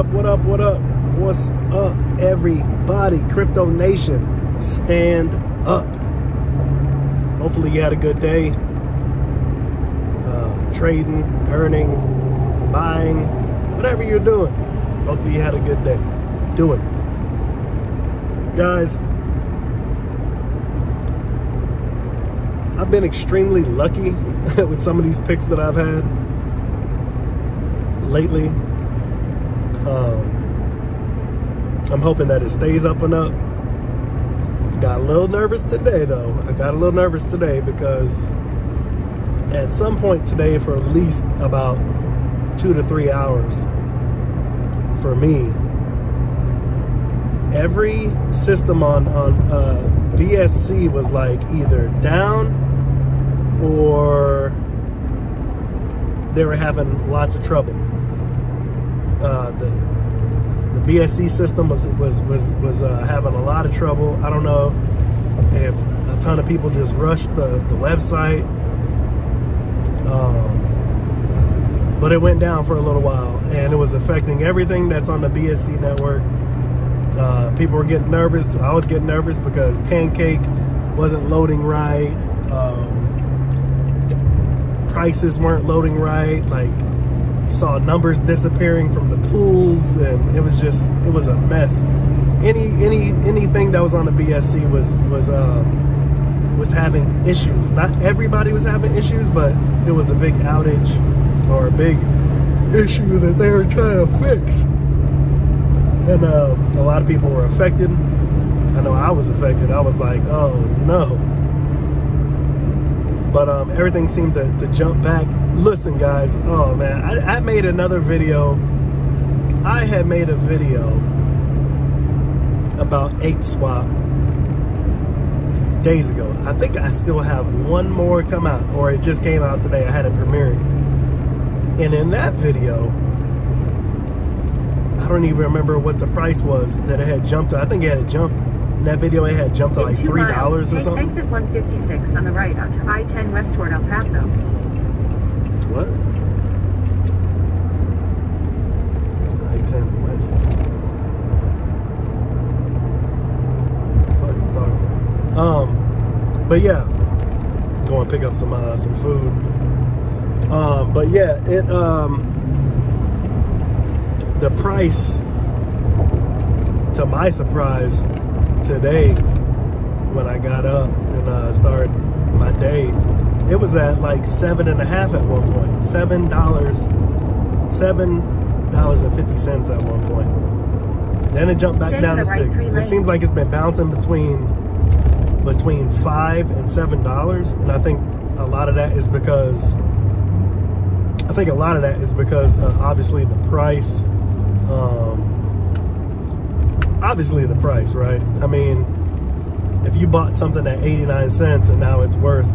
up, what up, what up? What's up, everybody? Crypto Nation, stand up. Hopefully you had a good day. Uh, trading, earning, buying, whatever you're doing. Hopefully you had a good day. Doing it. Guys, I've been extremely lucky with some of these picks that I've had lately. Um, I'm hoping that it stays up and up. Got a little nervous today though. I got a little nervous today because at some point today for at least about two to three hours for me, every system on, on uh, BSC was like either down or they were having lots of trouble. Uh, the the BSC system was was was was uh, having a lot of trouble. I don't know if a ton of people just rushed the the website, um, but it went down for a little while, and it was affecting everything that's on the BSC network. Uh, people were getting nervous. I was getting nervous because Pancake wasn't loading right. Um, prices weren't loading right. Like saw numbers disappearing from the pools, and it was just it was a mess. Any any anything that was on the BSC was was um, was having issues. Not everybody was having issues, but it was a big outage or a big issue that they were trying to fix, and uh, a lot of people were affected. I know I was affected. I was like, oh no. But um, everything seemed to, to jump back listen guys oh man I, I, made another video. I had made a video about ape swap days ago. I think i still have one more come out or it just came out today. I had it premiering and in that video i don't even remember what the price was that it had jumped to. I think it had jumped in that video it had jumped to like three dollars or something. exit 156 on the right onto i-10 west toward el paso what? I-10 West. Fuck. Um, but yeah, go and pick up some uh, some food. Um, but yeah, it um, the price, to my surprise, today when I got up and uh, started my day it was at like seven and a half at one point. Seven dollars, seven dollars and fifty cents at one point. Then it jumped back Stay down to right six. It seems like it's been bouncing between between five and seven dollars, and I think a lot of that is because I think a lot of that is because uh, obviously the price. Um, obviously the price, right? I mean, if you bought something at 89 cents and now it's worth.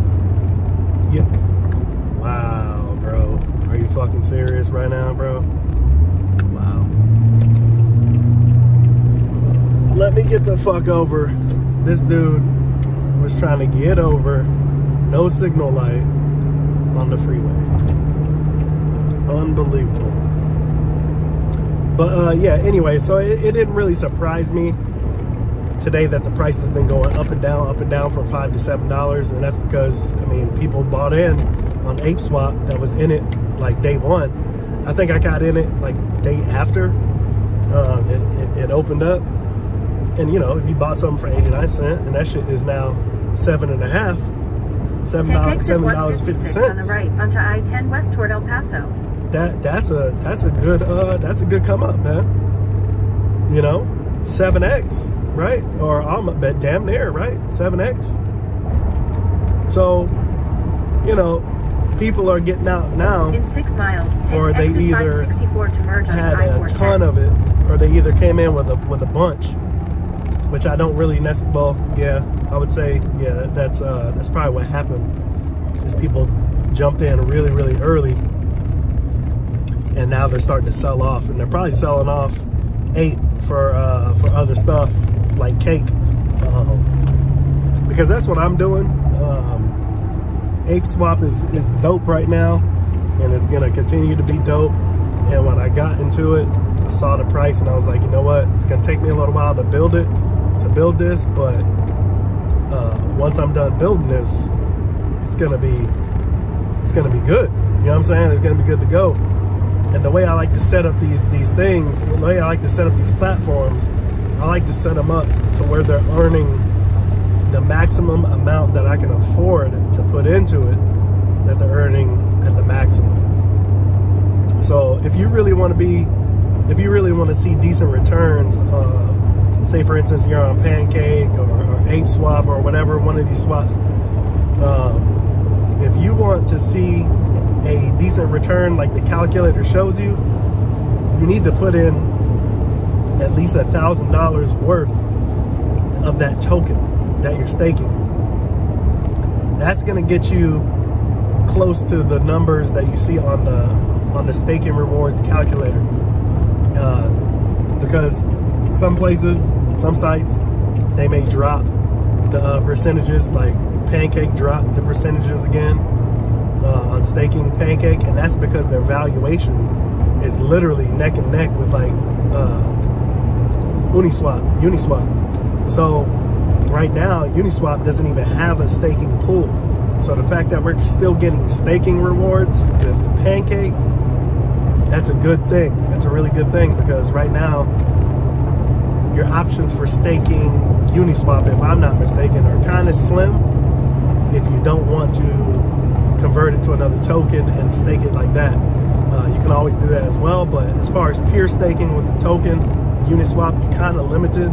Wow, bro. Are you fucking serious right now, bro? Wow. Let me get the fuck over. This dude was trying to get over. No signal light on the freeway. Unbelievable. But uh, yeah, anyway, so it, it didn't really surprise me today that the price has been going up and down, up and down from five to seven dollars, and that's because I mean people bought in on Ape Swap that was in it like day one. I think I got in it like day after uh, it, it, it, opened up, and you know if you bought something for eighty nine cent, and that shit is now seven and a half, seven dollars, seven dollars fifty cents on the right onto I ten west toward El Paso. That that's a that's a good uh that's a good come up, man. You know, seven X right? Or I'm bet damn near, right? 7X. So, you know, people are getting out now. In six miles, or they either had a ton of it, or they either came in with a with a bunch, which I don't really necessarily. Well, yeah, I would say, yeah, that's uh, that's probably what happened. Is people jumped in really, really early, and now they're starting to sell off, and they're probably selling off Ape for uh, for other stuff like cake. Um, because that's what I'm doing. Ape Swap is, is dope right now, and it's gonna continue to be dope. And when I got into it, I saw the price and I was like, you know what? It's gonna take me a little while to build it, to build this, but uh, once I'm done building this, it's gonna be it's gonna be good. You know what I'm saying? It's gonna be good to go. And the way I like to set up these these things, the way I like to set up these platforms, I like to set them up to where they're earning the maximum amount that I can afford to put into it that they're earning at the maximum. So if you really want to be, if you really want to see decent returns, uh, say for instance you're on Pancake or, or Ape Swap or whatever one of these swaps, um, if you want to see a decent return like the calculator shows you, you need to put in at least a thousand dollars worth of that token that you're staking. That's gonna get you close to the numbers that you see on the on the staking rewards calculator. Uh, because some places, some sites, they may drop the uh, percentages, like Pancake drop the percentages again uh, on staking Pancake, and that's because their valuation is literally neck and neck with like uh, Uniswap, Uniswap. So right now, Uniswap doesn't even have a staking pool. So the fact that we're still getting staking rewards with Pancake, that's a good thing. That's a really good thing because right now, your options for staking Uniswap, if I'm not mistaken, are kind of slim if you don't want to convert it to another token and stake it like that. Uh, you can always do that as well, but as far as peer staking with the token, Uniswap, you're kind of limited.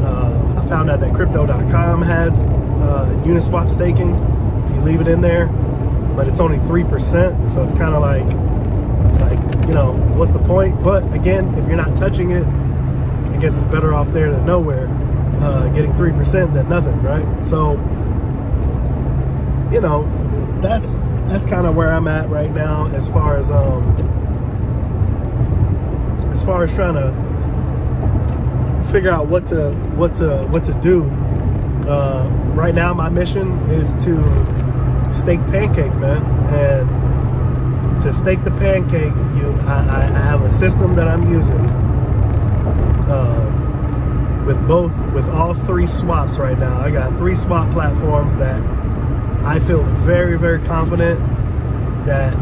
Uh, I found out that Crypto.com has uh, Uniswap staking if you leave it in there, but it's only 3%, so it's kind of like, like, you know, what's the point? But again, if you're not touching it, I guess it's better off there than nowhere, uh, getting 3% than nothing, right? So, you know, that's that's kind of where I'm at right now as far as um as far as trying to figure out what to what to what to do. Uh, right now, my mission is to stake pancake, man, and to stake the pancake, you I, I have a system that I'm using uh, with both with all three swaps right now. I got three swap platforms that I feel very, very confident that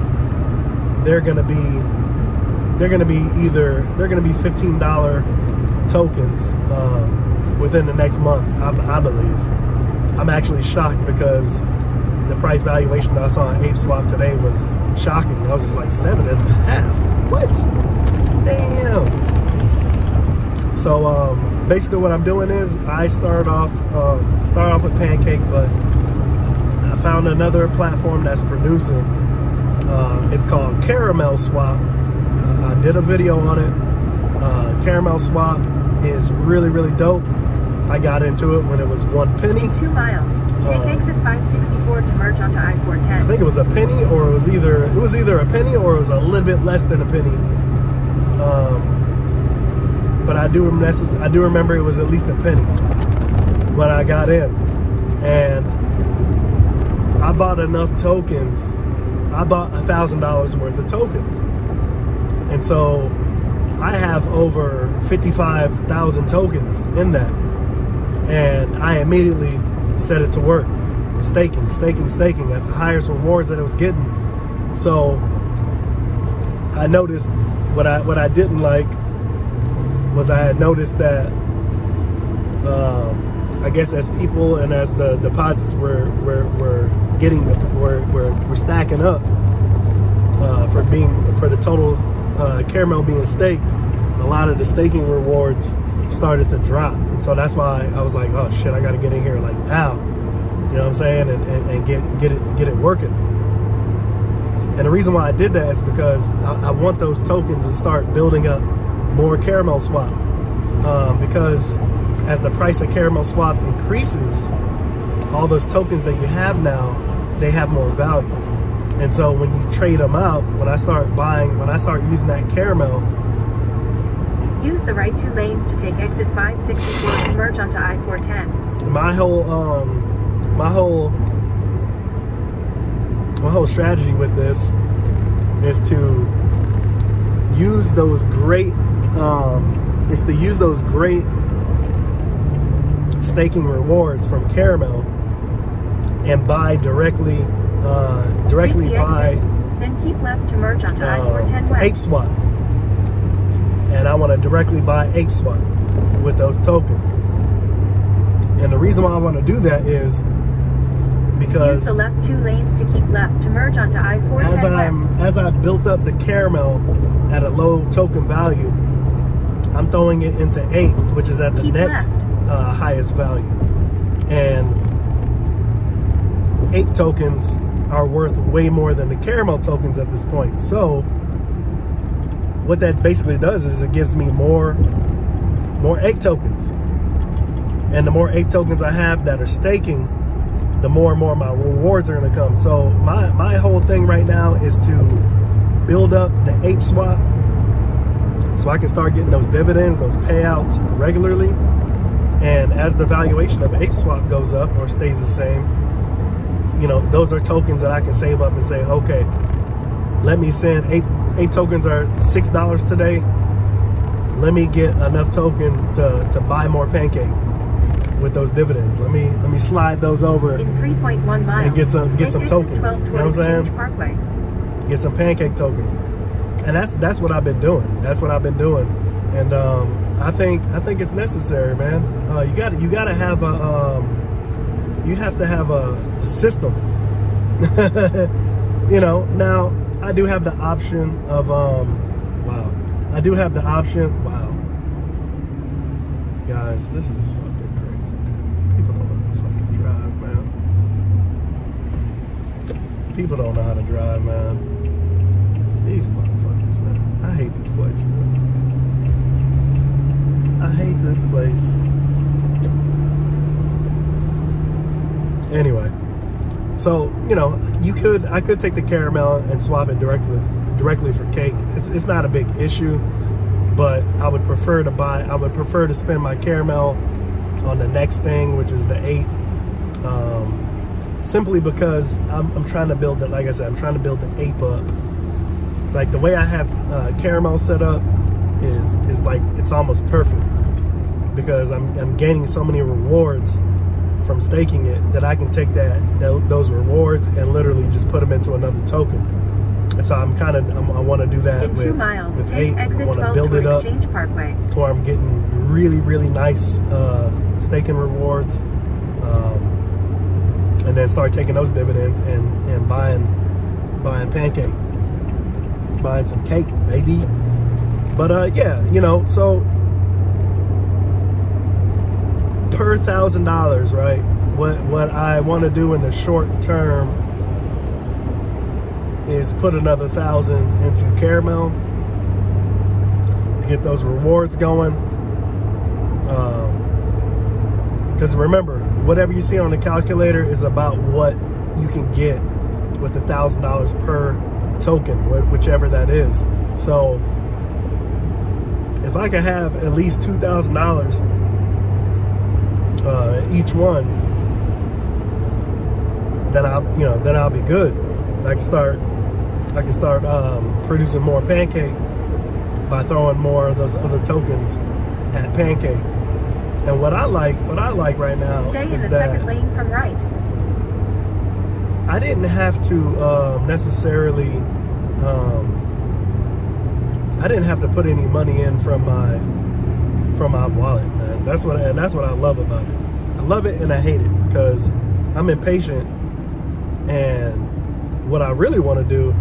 they're gonna be they're gonna be either they're gonna be fifteen dollar tokens um, within the next month. I, I, believe. I'm actually shocked because the price valuation that I saw on ApeSwap today was shocking. I was just like seven and a half. What? Damn. So um, basically, what I'm doing is I start off uh, off with Pancake, but I found another platform that's producing. Uh, it's called Caramel Swap. Uh, I did a video on it. Uh, Caramel Swap is really, really dope. I got into it when it was one penny. Two miles. Take uh, exit 564 to merge onto I-410. I think it was a penny, or it was either it was either a penny or it was a little bit less than a penny. Um, but I do remember I do remember it was at least a penny when I got in, and I bought enough tokens. I bought a thousand dollars worth of tokens. And so I have over 55,000 tokens in that. And I immediately set it to work. Staking, staking, staking at the highest rewards that it was getting. So I noticed what I what I didn't like was I had noticed that um, I guess as people and as the deposits were were, were getting were, were, were stacking up uh, for being for the total uh, caramel being staked, a lot of the staking rewards started to drop, and so that's why I was like, oh shit, I got to get in here like now, you know what I'm saying, and, and, and get get it get it working. And the reason why I did that is because I, I want those tokens to start building up more caramel swap um, because as the price of caramel swap increases, all those tokens that you have now, they have more value. And so when you trade them out, when I start buying, when I start using that caramel, Use the right two lanes to take exit 564 to merge onto I-410. My whole, um, my whole, my whole strategy with this is to use those great um, is to use those great staking rewards from Caramel and buy directly uh, directly buy then keep left to merge onto I-410 um, West. Ape Swap. And I want to directly buy Ape Swap with those tokens. And the reason why I want to do that is because Use the left two lanes to keep left to merge onto I-410 as I'm West. as I built up the caramel at a low token value, I'm throwing it into Ape, which is at the Keep next uh, highest value, and Ape tokens are worth way more than the caramel tokens at this point. So what that basically does is it gives me more more Ape tokens, and the more Ape tokens I have that are staking, the more and more my rewards are to come. So my my whole thing right now is to build up the ape swap so I can start getting those dividends, those payouts regularly. And as the valuation of ape swap goes up or stays the same, you know, those are tokens that I can save up and say, okay, let me send eight Ape tokens are six dollars today. Let me get enough tokens to, to buy more pancake with those dividends. Let me let me slide those over In 3.1 miles, get some- get some tokens, you know what I'm saying? Parkway. get some pancake tokens and that's that's what i've been doing that's what i've been doing and um i think i think it's necessary man uh you got to you got to have a um you have to have a system. You know now i do have the option of um wow. I do have the option wow. Guys this is fucking crazy. People don't know how to fucking drive man. People don't know how to drive man. These motherfuckers, man. I hate this place, dude. I hate this place. Anyway, so you know, you could I could take the caramel and swap it directly directly for cake. It's it's not a big issue, but I would prefer to buy. I would prefer to spend my caramel on the next thing, which is the Ape. Um, simply because I'm, I'm trying to build it. Like I said, I'm trying to build the ape up like the way I have uh, caramel set up is is like it's almost perfect because I'm I'm gaining so many rewards from staking it that I can take that tho- those rewards and literally just put them into another token. And so I'm kind of I want to do that In with, two miles, with take eight. I exit to 12 build it up Exchange Parkway. to where I'm getting really really nice uh, staking rewards, um, and then start taking those dividends and and buying buying pancake buying some cake, baby. But uh, yeah, you know, so per thousand dollars, right? What what I want to do in the short term is put another thousand into caramel, to get those rewards going. Um, because remember, whatever you see on the calculator is about what you can get with a thousand dollars per token, wh- whichever that is. So if I could have at least two thousand dollars uh, each one, then I'll you know then I'll be good. I can start I can start um, producing more pancake by throwing more of those other tokens at pancake. And what I like, what I like right now Stay in the that second lane from right. I didn't have to uh, necessarily. Um, I didn't have to put any money in from my from my wallet, man. That's what and that's what I love about it. I love it and I hate it because I'm impatient, and what I really want to do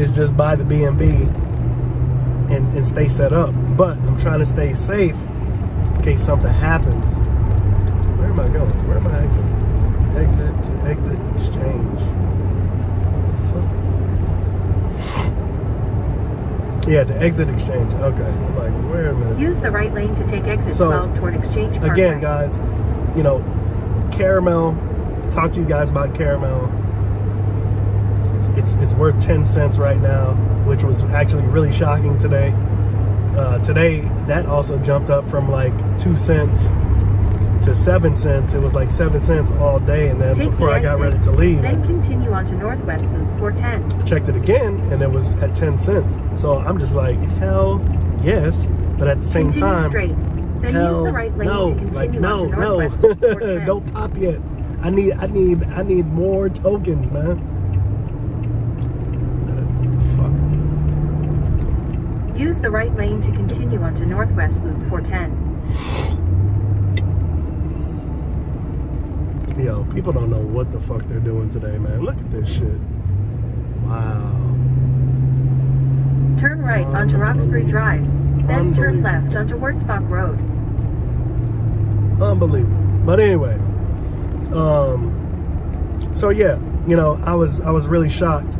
is just buy the BNB and, and stay set up. But I'm trying to stay safe in case something happens. Where am I going? Where am I exiting? Exit to exit exchange. What the fuck? Yeah, the exit exchange. Okay. I'm like, wait a minute. Use the right lane to take exit So, 12 toward Exchange Parkway. Again, guys, you know, caramel. Talk to you guys about caramel. It's, it's it's worth 10 cents right now, which was actually really shocking today. Uh, today, that also jumped up from like two cents to seven cents. It was like seven cents all day, and then Take before the I got ready to leave, Then continue on to Northwest Loop 410. checked it again, and it was at ten cents. So I'm just like, hell yes, but at the same Continue time, straight. Then use hell the right lane no, to continue like no, on to no, Northwest 410. don't pop yet. I need, I need, I need more tokens, man. Use the right lane to continue on to Northwest Loop 410. Yo, people don't know what the fuck they're doing today, man. Look at this shit. Wow. Turn right onto Roxbury Drive. Then turn left onto Wurzbach Road. unbelievable but anyway um so yeah you know i was i was really shocked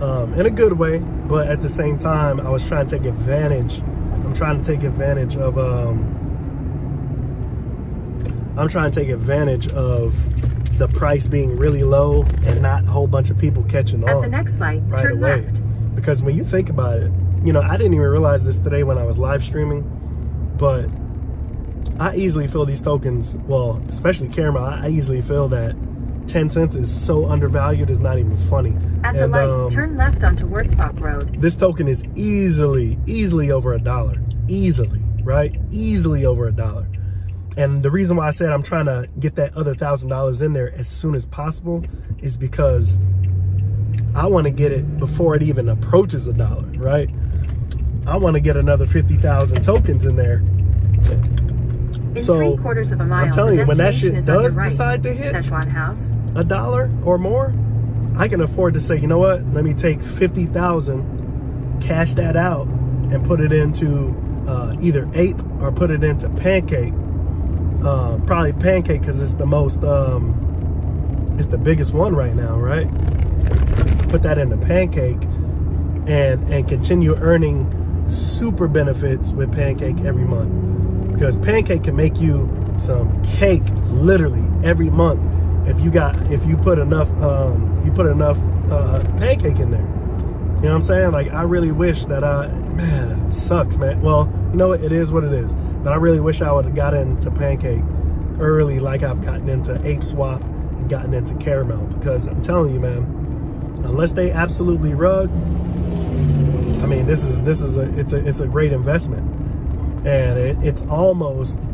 um in a good way but at the same time i was trying to take advantage i'm trying to take advantage of um i'm trying to take advantage of the price being really low and not a whole bunch of people catching At on the next light, right turn away. left. Because when you think about it, you know, I didn't even realize this today when I was live streaming, but I easily feel these tokens, well, especially Caramel, I easily feel that 10 cents is so undervalued, it's not even funny. At the And, light, um, turn left onto Wurzbach Road. this token is easily, easily over a dollar. Easily, right? Easily over a dollar. And the reason why I said I'm trying to get that other thousand dollars in there as soon as possible is because I want to get it before it even approaches a dollar, right? I want to get another 50,000 tokens in there. In So, three quarters of a mile, telling you, when that shit is on your does right. decide to hit- Szechuan House. a dollar or more, I can afford to say, you know what? Let me take 50,000, cash that out and put it into uh, either Ape or put it into Pancake. Uh, probably Pancake because it's the most, um, it's the biggest one right now, right? Put that into Pancake and and continue earning super benefits with Pancake every month because Pancake can make you some cake literally every month if you got if you put enough um, you put enough uh, Pancake in there. You know what I'm saying? Like I really wish that I man it sucks, man. Well, you know what? It is what it is. But I really wish I would have got into Pancake early, like I've gotten into Ape Swap and gotten into Caramel because I'm telling you, man, unless they absolutely rug, I mean, this is this is a it's a it's a great investment, and it, it's almost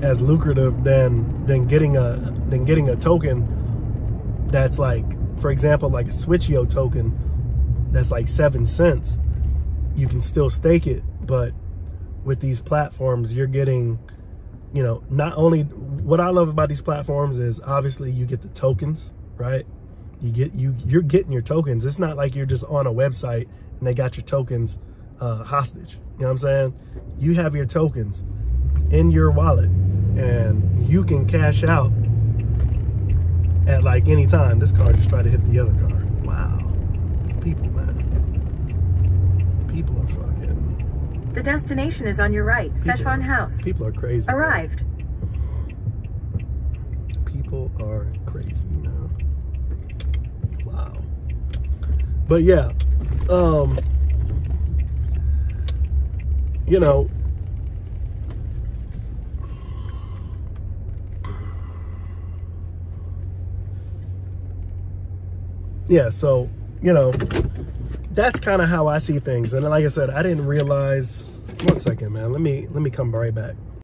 as lucrative than than getting a than getting a token that's like, for example, like a Switcheo token that's like seven cents. You can still stake it, but with these platforms, you're getting, you know, not only what I love about these platforms is obviously you get the tokens, right? You get you you're getting your tokens. It's not like you're just on a website and they got your tokens uh, hostage. You know what I'm saying? You have your tokens in your wallet and you can cash out at like any time. This car just tried to hit the other car. Wow. People, man. People are fucking The destination is on your right. Szechuan House. people are crazy. man. Arrived. People are crazy now. Wow. But yeah, um, you know, yeah, so, you know, that's kind of how I see things. And like I said, I didn't realize, one second, man, let me, let me come right back.